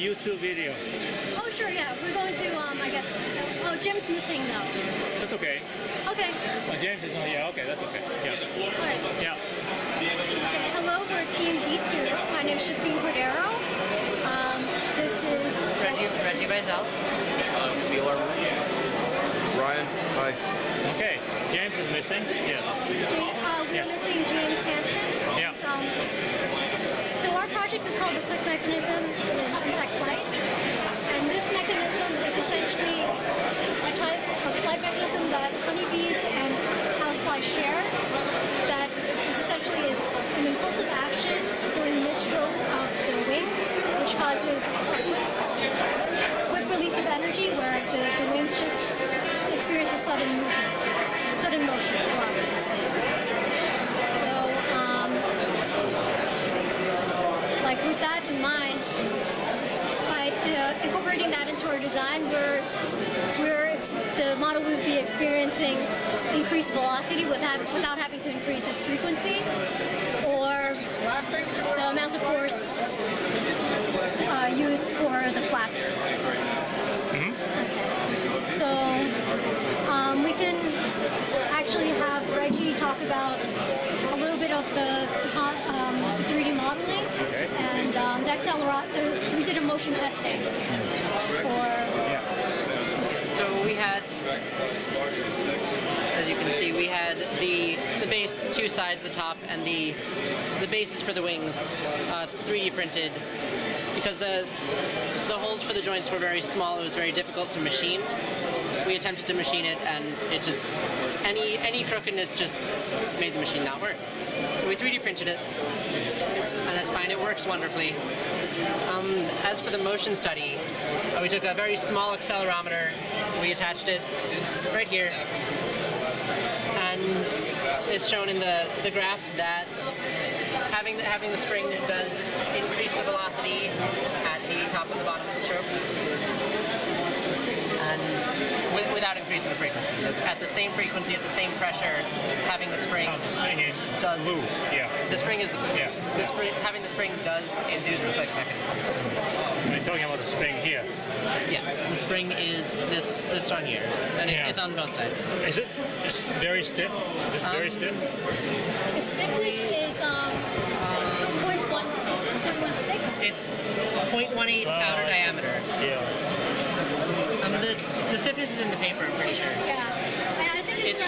YouTube video. Oh, sure, yeah. We're going to, um, I guess. Oh, Jim's missing though. That's okay. Okay. Oh, James is not here. Okay, that's okay. Yeah. All right. Yeah. Okay, hello, we're Team D2. My name is Justine Cordero. Um, this is Reggie, Reggie Bizel. Ryan, hi. Okay. James is missing. Yes. Ja- uh, we're Yeah. missing James Hansen. Yeah. He's, um, so our project is called uh, incorporating that into our design, we're we're the model would be experiencing increased velocity without without having to increase its frequency or the amount of force uh, used for the flap. So um, we can actually have Reggie talk about a little bit of the, the um, 3D modeling and um, the accelerometer. Motion testing for So we had, as you can see, we had the the base, two sides, the top, and the the bases for the wings, uh, 3D printed. Because the the holes for the joints were very small, it was very difficult to machine. We attempted to machine it, and it just any any crookedness just made the machine not work. So we 3D printed it, and that's fine. It works wonderfully. Um, as for the motion study, we took a very small accelerometer, we attached it right here, and it's shown in the, the graph that having the, having the spring does increase the velocity at the top and the bottom of the stroke. And wi- without increasing the frequency. It's at the same frequency, at the same pressure, having the spring Oh, the spring in does blue. Yeah. the spring is the Yeah. The spring, having the spring does induce the click mechanism. We're talking about the spring here. Yeah, the spring is this this one here, and it, it's on both sides. Is it it's very stiff? Just very Um, stiff? the stiffness is um, 0.116. It's 0.18 outer Uh, diameter. Yeah. Um, the the stiffness is in the paper. I'm pretty sure.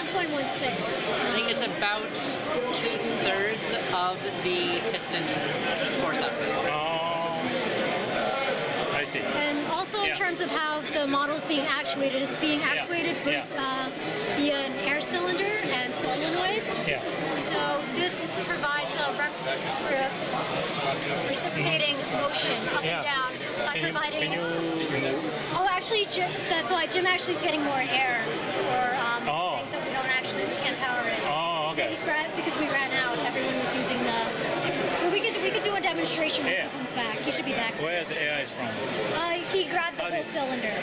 Yeah, and I think it's, It's- around 0.16. I think it's about two thirds of the piston force output. Oh. I see. And also in Yeah. terms of how the model is being actuated, it's being actuated Yeah. first, uh, via an air cylinder and solenoid. Yeah. So this provides a rep- re- reciprocating motion up Yeah. and down by Can you, providing. can you? Oh, actually, Jim, that's why Jim actually is getting more air for um, Oh. things, so we don't actually we can't power it. So okay. he's gra- because we ran out, everyone was using the. Well, we could we could do a demonstration once Yeah. he comes back. He should be back. soon. Where the air is from? Uh, he grabbed the How whole did- cylinder.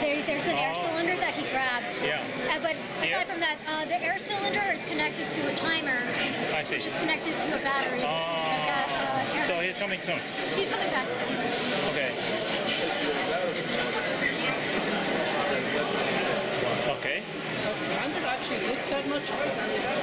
There, there's an air Oh. cylinder that he grabbed. Yeah. Uh, but aside Yeah. from that, uh, the air cylinder is connected to a timer, I see. which is connected to a battery. Oh. Like a, uh, So he's coming soon. he's coming back soon. Okay. Okay. Can it actually lift that much? It doesn't fly.